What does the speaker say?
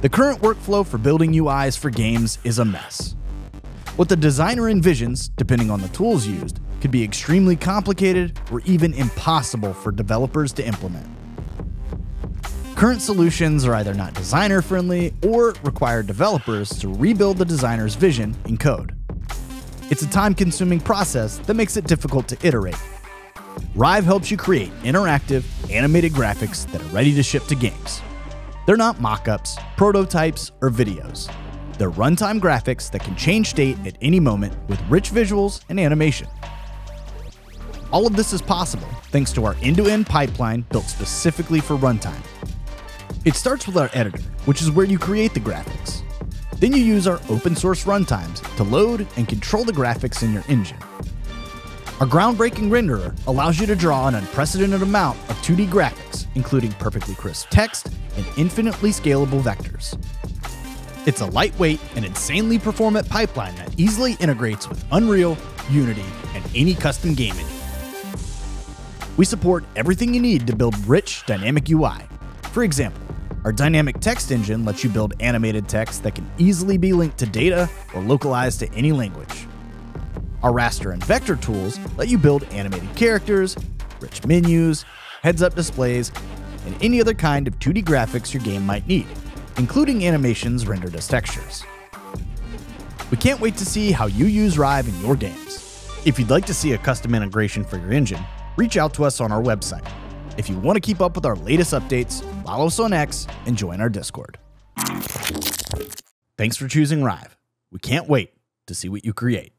The current workflow for building UIs for games is a mess. What the designer envisions, depending on the tools used, could be extremely complicated or even impossible for developers to implement. Current solutions are either not designer friendly or require developers to rebuild the designer's vision in code. It's a time consuming process that makes it difficult to iterate. Rive helps you create interactive, animated graphics that are ready to ship to games. They're not mockups, prototypes, or videos. They're runtime graphics that can change state at any moment with rich visuals and animation. All of this is possible thanks to our end to end pipeline built specifically for runtime. It starts with our editor, which is where you create the graphics. Then you use our open source runtimes to load and control the graphics in your engine. Our groundbreaking renderer allows you to draw an unprecedented amount of 2D graphics, including perfectly crisp text and infinitely scalable vectors. It's a lightweight and insanely performant pipeline that easily integrates with Unreal, Unity, and any custom game engine. We support everything you need to build rich, dynamic UI. For example, our dynamic text engine lets you build animated text that can easily be linked to data or localized to any language. Our raster and vector tools let you build animated characters, rich menus, heads up displays, and any other kind of 2D graphics your game might need, including animations rendered as textures. We can't wait to see how you use Rive in your games. If you'd like to see a custom integration for your engine, reach out to us on our website. If you want to keep up with our latest updates, follow us on X and join our Discord. Thanks for choosing Rive. We can't wait to see what you create.